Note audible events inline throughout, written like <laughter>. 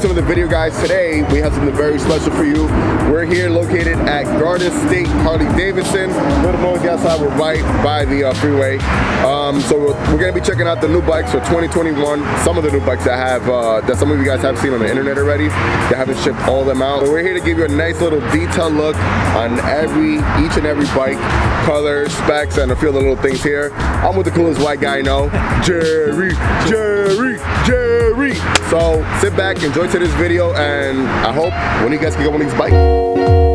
back to another video, guys. Today we have something very special for you. We're here located at Garden State Harley Davidson. Little noise outside, we're right by the uh, freeway. Um, so we're, we're, gonna be checking out the new bikes for 2021. Some of the new bikes that have uh, that some of you guys have seen on the internet already. They haven't shipped all of them out. So we're here to give you a nice little detailed look on every, each and every bike, colors, specs, and a few of the little things here. I'm with the coolest white guy I know, Jerry, Jerry, Jerry. So sit back, enjoy today's video, and I hope when you guys can get one of these bikes.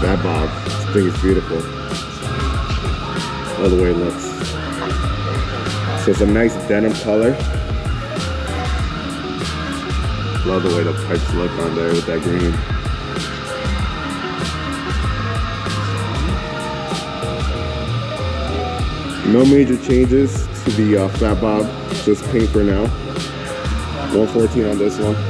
Fat Bob. This thing is beautiful. All the way it looks. So it's a nice denim color. Love the way the pipes look on there with that green. No major changes to the uh, Fat Bob, just paint for now. 114 on this one.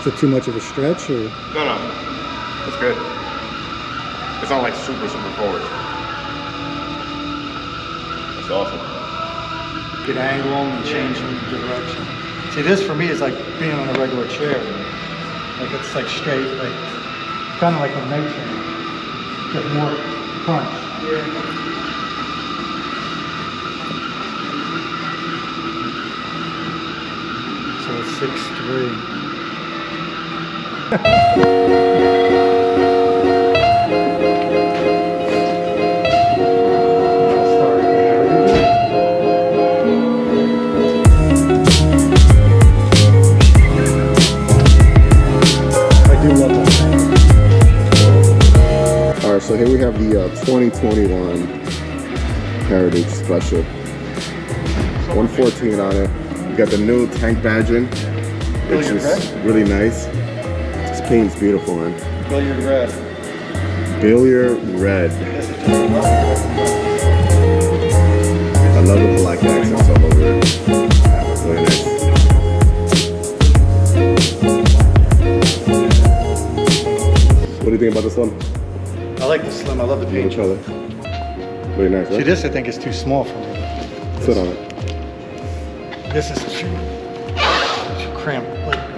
Is it too much of a stretch or? No, no. It's good. It's not like super, super forward. That's awesome. Good angle them and change the direction. See, this for me is like being on a regular chair. Like it's like straight, like kind of like a nature. Get more punch. Yeah. Six three. Alright, so here we have the uh, 2021 Heritage Special. 114 on it. We got the new tank badging which is red? really nice. This paint's beautiful, man. Billiard red. Billiard red. I love the black accents all over it. Yeah, really nice. What do you think about the slim? I like the slim. I love the paint. color. Very nice, right? See, this I think is too small for me. Sit on it. This is too, too cramped.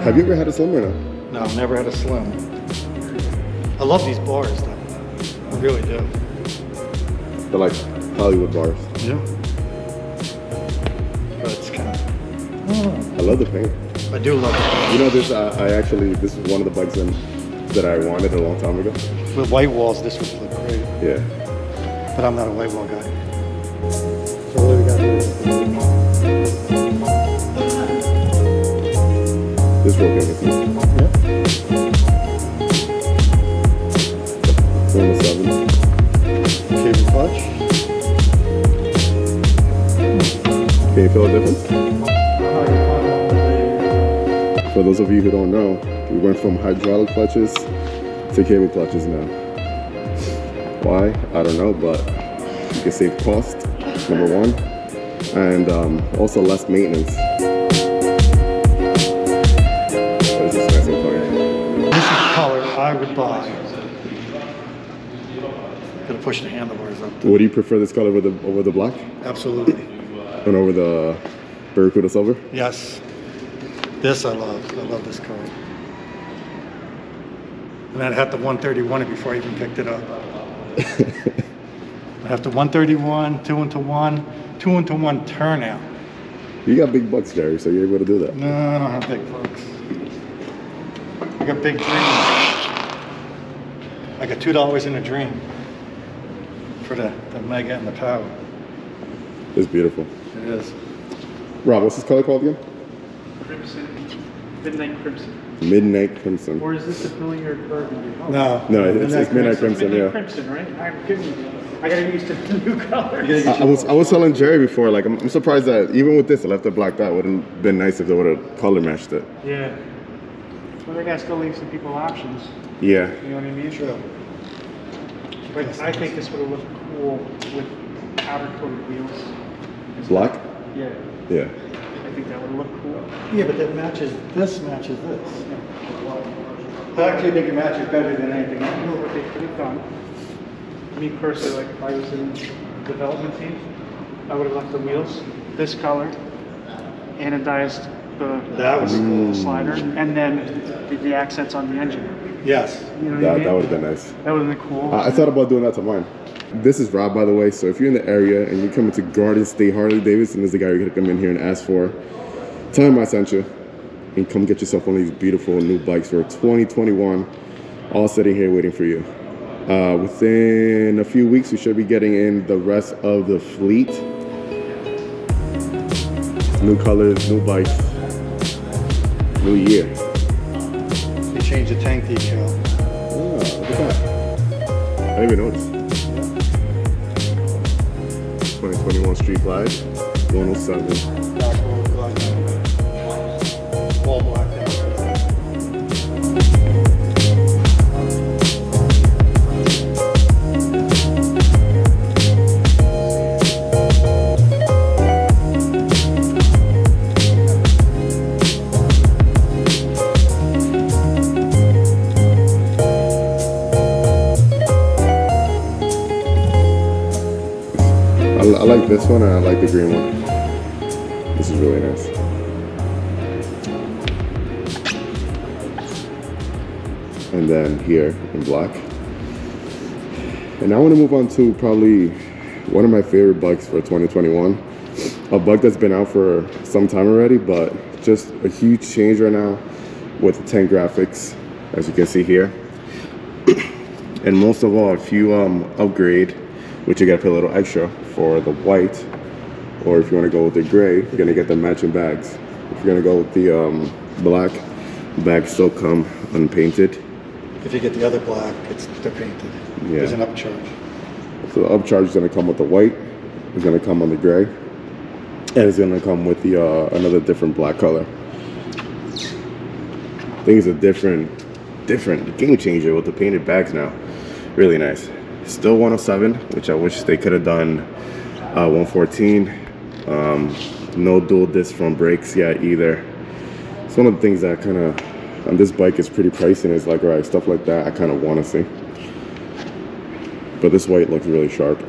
Have you ever had a slim or no? No, never had a slim. I love these bars though. I really do. They're like Hollywood bars. Yeah. But it's kind of. Oh. I love the paint. I do love it. You know, this uh, I actually this is one of the bikes in, that I wanted a long time ago. With white walls, this would look great. Yeah. But I'm not a white wall guy. So what do we got here? This real with you. Yeah. 107. Cable clutch. Can you feel a difference? For those of you who don't know, we went from hydraulic clutches to cable clutches now. Why? I don't know, but you can save cost, number one, and um, also less maintenance. I would buy. Gonna push the handlebars up. Would you prefer this color over the over the black Absolutely. and over the Barracuda silver? Yes. This I love. I love this color. And I'd have to 131 it before I even picked it up. <laughs> I have to 131, two into one, two into one turnout. You got big bucks, Jerry, so you're able to do that. No, I don't have big bucks. I got big dreams. I got two dollars in a dream for the, the mega and the power. It's beautiful. It is. Rob, what's this color called again? Crimson, Midnight Crimson. Midnight Crimson. Or is this a familiar burgundy? Oh, No. No, it's, it's Midnight Crimson, Midnight yeah. Crimson, right? I'm getting, I gotta get used to the <laughs> new colors. You I, I was I was telling Jerry before, like I'm, I'm surprised that even with this, I left it blacked out. Would have been nice if they would have color matched it. Yeah. Well, they gotta still leave some people options, Yeah, you know what I mean? Sure. But I think this would've looked cool with powder coated wheels. black. Yeah, Yeah, I think that would've looked cool. Yeah, but that matches, this matches this. I actually think it matches better than anything I don't know else. what they could have done. Me personally, like if I was in development team, I would've left the wheels this color, anodized the That was cool. the slider, and then the, the accents on the engine. Yes. You know what I that mean? that would have been nice. That would have been cool. I, I thought about doing that to mine. This is Rob, by the way. So if you're in the area and you're coming to Garden State Harley Davidson, is the guy you're gonna come in here and ask for. Tell him I sent you, and come get yourself one of these beautiful new bikes for 2021. All sitting here waiting for you. Uh, within a few weeks, we should be getting in the rest of the fleet. New colors, new bikes, new year. You changed the tank decal. Oh, look at that. I didn't even notice. 2021 Street Glide, 107. This one and I like the green one. This is really nice. And then here in black. And I want to move on to probably one of my favorite bikes for 2021. A bike that's been out for some time already, but just a huge change right now with the 10 graphics, as you can see here. <clears throat> And most of all, if you um, upgrade, which you gotta pay a little extra for the white, or if you wanna go with the gray, you're gonna get the matching bags. If you're gonna go with the um, black, bags still come unpainted. If you get the other black, it's they're painted. Yeah. There's an upcharge. So the upcharge is gonna come with the white, it's gonna come on the gray, and it's gonna come with the uh, another different black color. I think it's a different, different game changer with the painted bags now. Really nice. Still 107, which I wish they could have done uh, 114. Um, no dual disc front brakes yet either. It's one of the things that kind of on this bike is pretty pricey and it's like, all right, stuff like that I kind of want to see. But this white looks really sharp.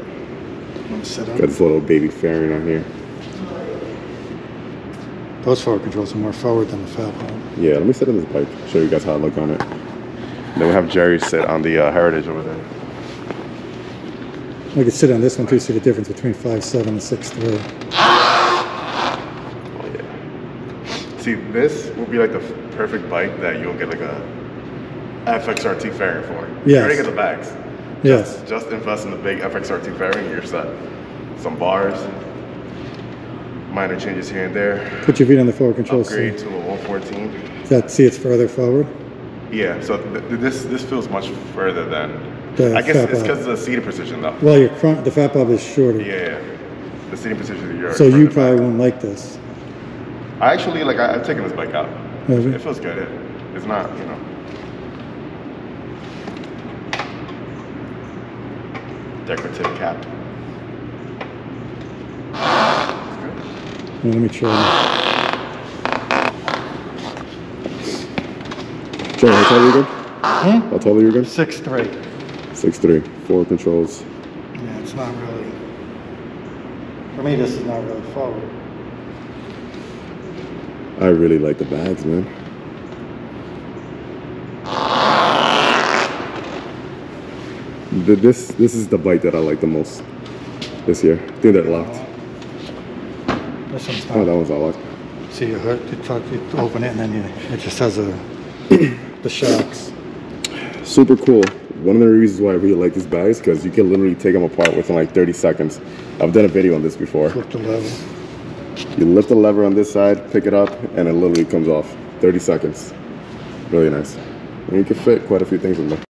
Want to Got this little baby fairing on here. Those forward controls are more forward than the Falcon. Yeah, let me sit in this bike. Show you guys how I look on it. Then we have Jerry sit on the uh, Heritage over there. We could sit on this one too, see the difference between five seven and six three. See, this will be like the perfect bike that you'll get like a FXRT fairing for. You Yes. already get the bags. Yes. Just invest in the big FXRT fairing, you're set. Some bars, minor changes here and there. Put your feet on the forward control Upgrade seat. to a 114. That see it's further forward. Yeah, so th- this this feels much further than The I guess fat it's because of the seating position though. Well, your front, the fat bob is shorter. Yeah, yeah. The seating position of yours. So you probably won't like this. I actually like. I, I've taken this bike out. Have you? It feels good. It, it's not, you know. Decorative cap. Well, let me try. Joe, how tall are you again? Hmm? How tall are you again? Six three. Six three. Four controls. Yeah, it's not really. For me, this is not really forward. I really like the bags, man. The- This this is the bike that I like the most this year. I think they're locked. This one's Oh, that one's not locked. See, you hook, you tuck, you open it, and then you, it just has a <coughs> the shocks. Super cool. One of the reasons why I really like this bag is because you can literally take them apart within like 30 seconds. I've done a video on this before. The lever. You lift the lever on this side, pick it up, and it literally comes off. 30 seconds. Really nice. And you can fit quite a few things in there.